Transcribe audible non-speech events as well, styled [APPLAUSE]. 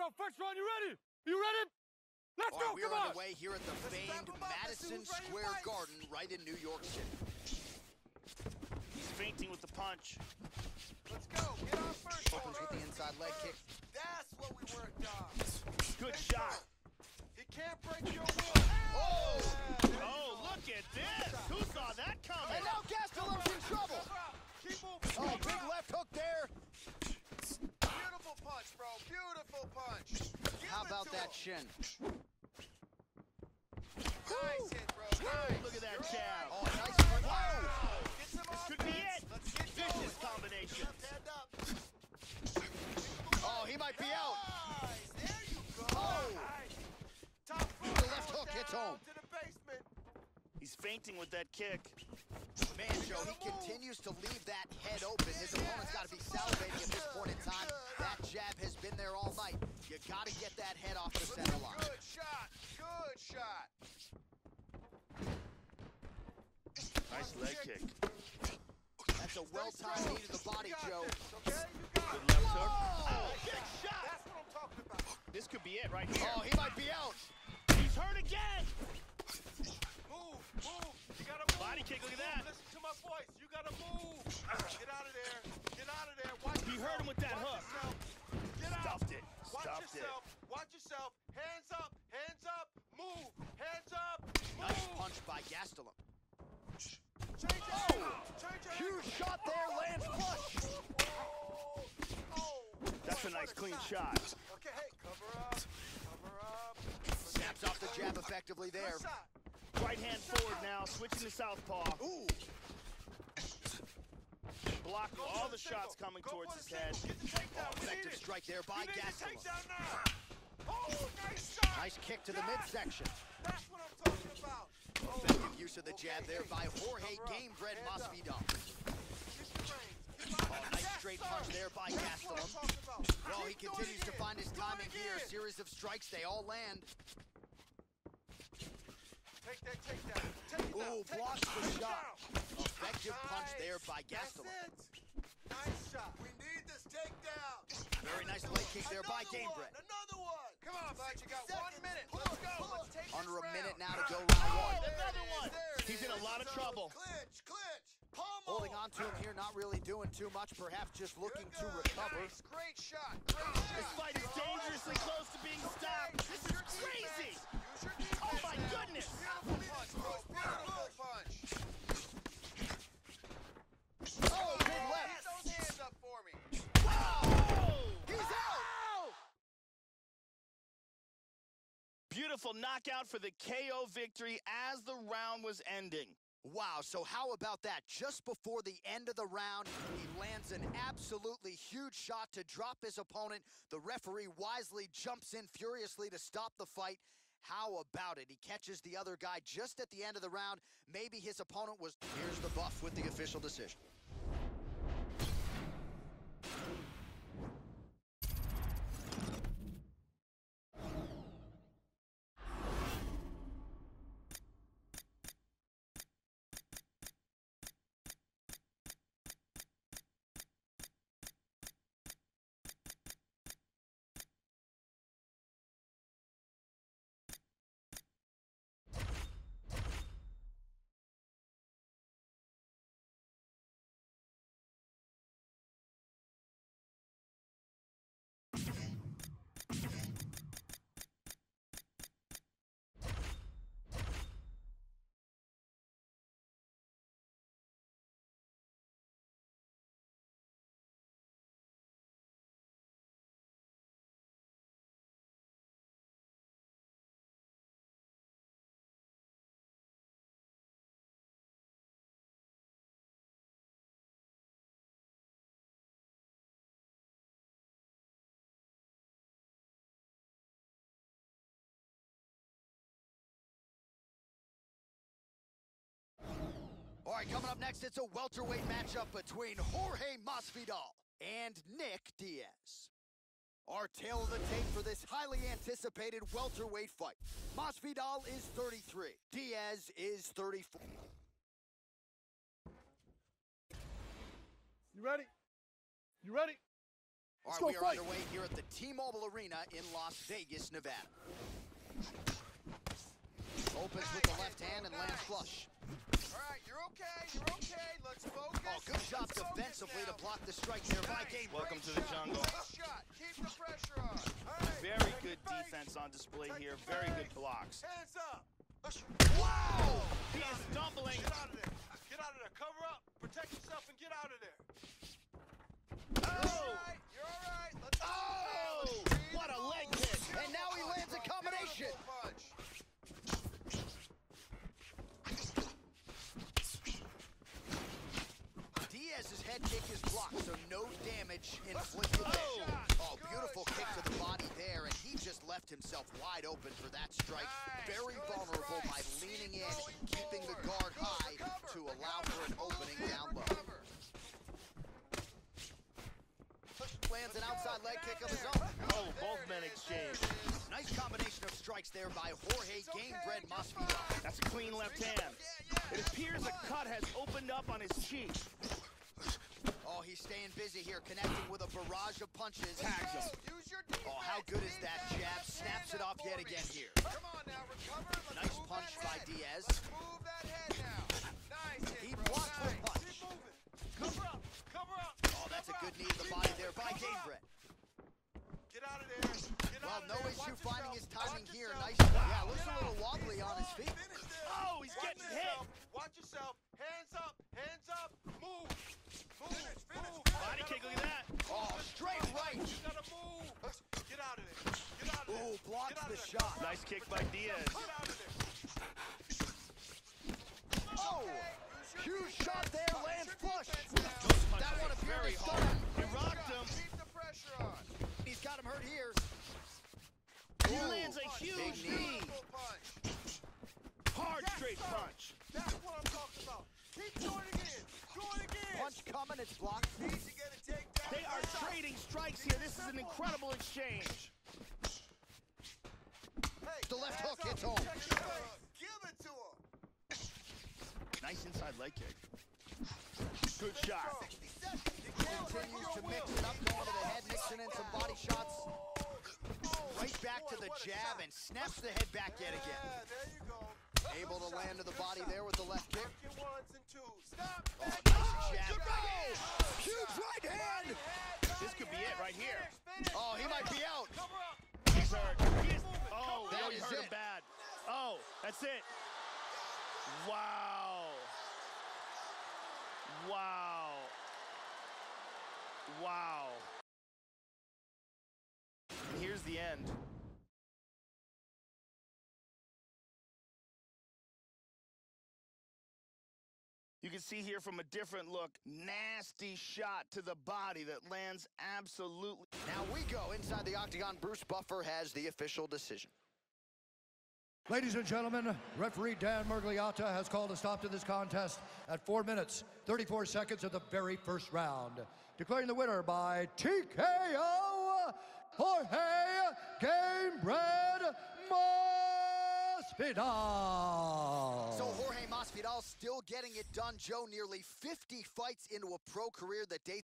go. First round, you ready? You ready? Let's All go, right, we come are on! underway here at the Let's famed wrap 'em up. Let's see Madison ready Square fight. Garden right in New York City. He's feinting with the punch. Let's go. Get on first. Opens with the inside leg kick. That's what that shin? Nice hit, bro. Nice. Look at that jab. Oh, nice. Whoa! Get some This could be it. Let's get Vicious going. combination. Left hand up. Oh, he might be out. Nice. There you go. Oh. Nice. Top. The left hook hits home. To the basement. He's feinting with that kick. Man, Joe, he continues to leave that head open. His opponent's got to be salivating at this point in time. That jab has been there all night. You got to get that head off the center line. Good shot. Good shot. Nice leg kick. That's a well-timed knee to the body, Joe. this, okay? Good left hook. Oh, big shot! That's what I'm talking about. This could be it right oh, here. Oh, he might be out. He's hurt again! Move, move. You gotta move. Body kick, look at Move. that. Listen to my voice. You gotta move. Get out of there. Get out of there. Watch He yourself. hurt him with that Watch hook. yourself. Get out. Stuffed it. Watch Stuffed it. Watch yourself. Hands up. Hands up. Move. Hands up. Move. Nice punch by Gastelum. Change Oh. Change Huge shot there, lands flush. Oh! oh. That's a nice clean side. shot. Okay, hey, cover up. Cover up. Snaps off the jab effectively there. Right hand forward now, switching to southpaw. Ooh, Blocking Go all for the shots single. coming Go towards his the head. single. Get the takedown. We need effective strike there by We need the Gastelum. now. Oh, nice. Nice kick to the Yes. midsection. That's what I'm talking about. Oh, oh Effective use of the okay, jab there hey, by Jorge cover up. Gamebred Hands up. Masvidal. Get your reins. Keep Oh, nice Yes, straight sir. punch there by That's what Gastelum. Well, he continues to find his Do it timing here. again. Series of strikes, they all land. Take that takedown. Take it down. Ooh, blocks the Take it shot. Down. Effective punch there by That's Gastelum. it. Nice shot. We need this takedown. Very nice leg kick there by Gamebred. Another one. Come on, bud. You got one minute. Let's go. push. Let's take Under this a minute now to go [CLEARS THROAT] round oh, one. There Another it is, one. there it He's in a is. lot of So, trouble. Clinch, clinch. Pummel. Holding on to him here, not really doing too much, perhaps just looking to recover. Nice. Great shot. Great shot. This fight is dangerously close to being stopped. This is crazy. Use your Oh my now. goodness. Beautiful punch, bro. Beautiful punch. Oh, big Get left. those hands up for me. He's out. Beautiful knockout for the KO victory as the round was ending. Wow, so how about that? Just before the end of the round, he lands an absolutely huge shot to drop his opponent. The referee wisely jumps in furiously to stop the fight. How about it? He catches the other guy just at the end of the round. Maybe his opponent was. Here's the buff with the official decision. Right, coming up next, it's a welterweight matchup between Jorge Masvidal and Nick Diaz. Our tale of the tape for this highly anticipated welterweight fight. Masvidal is 33. Diaz is 34. You ready? You ready? All right, we are fight. underway here at the T-Mobile Arena in Las Vegas, Nevada. Opens with the left hand and lands flush. All right, you're okay. You're okay. Let's focus. Oh, good shot Let's defensively to block the strike there by Nice. Game Welcome to the jungle. Good shot. Keep the pressure on. All right, Very good the face. defense on display Protect here. Very good blocks. Hands up. Wow! He is stumbling. Get out of there. Get out of there. Cover up. Protect yourself and get out of there. Oh! You're all right. You're all right. Let's go. Oh! Let's breathe. What a leg kick. And now he lands a combination. Beautiful punch. Diaz's head kick is blocked, so no damage inflicted there. Oh, Oh, beautiful good kick to the body there, and he just left himself wide open for that strike. Nice, Very good vulnerable by leaning Keep in, going keeping the guard high recover, to allow for an opening down low. recover. Lands an outside leg kick of his own. Oh, both men exchange. there it is. Nice combination of strikes there by Jorge It's okay, Gamebred you're Masvidal. That's a clean left hand. It appears a cut has opened up on his cheek. Oh, he's staying busy here, connecting with a barrage of punches. Tags him. Use your defense. Oh, how good is that jab? Snaps it off yet me. again here. Come on now, recover. Let's Nice move punch that by. Diaz. Let's move that head now. Nice hit, He bro. blocked the punch. Keep moving. Cover up. Cover up. Oh, that's a good up. knee to the Keep body moving. there by Cover Get out of there. Get Well, out of no there. issue Watch finding yourself. his timing Watch here. yourself. Nice. Wow. Yeah, looks Get a little out. wobbly He's on his feet. Oh, he's Watch getting hit. Watch yourself. Hands up. Hands up. Move. Move. Finish, finish, Move. finish. Body Gotta kick, look move. at that. Oh, Just straight right. You gotta move. Get out of there. Get out of there. Ooh, blocks the there. shot. Nice kick by Diaz. Get out of there. Oh, Okay, huge defense. shot there, lands flush. defense now. Those punches That one appeared very to hard. stun him. He rocked him. Keep the pressure on. He's got him hurt here. He Ooh, lands a huge knee. Incredible exchange. Hey, The left hook hits home. Check your face. Give it to him. Nice inside leg kick. Good shot. Continues to mix it up, going to the head, mixing in some body oh, shots. Oh, right back to the jab and snaps the head back yet again. There you go. Able to land to the body there with the left kick. Work your ones and twos. Stop. Oh, nice Oh, jab. Oh, huge right hand. This could be it right here. Finish, finish, Oh, he might be out. Cover up. He's hurt. He oh, That that is hurt him it. bad. Oh, that's it. Wow. Wow. Wow. And here's the end. Can see here from a different look, nasty shot to the body that lands absolutely. Now we go inside the octagon. Bruce Buffer has the official decision. Ladies and gentlemen, referee Dan Miragliotta has called a stop to this contest at 4 minutes, 34 seconds of the very first round. Declaring the winner by TKO, Jorge Gamebred Masvidal. So Jorge Masvidal still getting it done. Joe, nearly 50 fights into a pro career that dates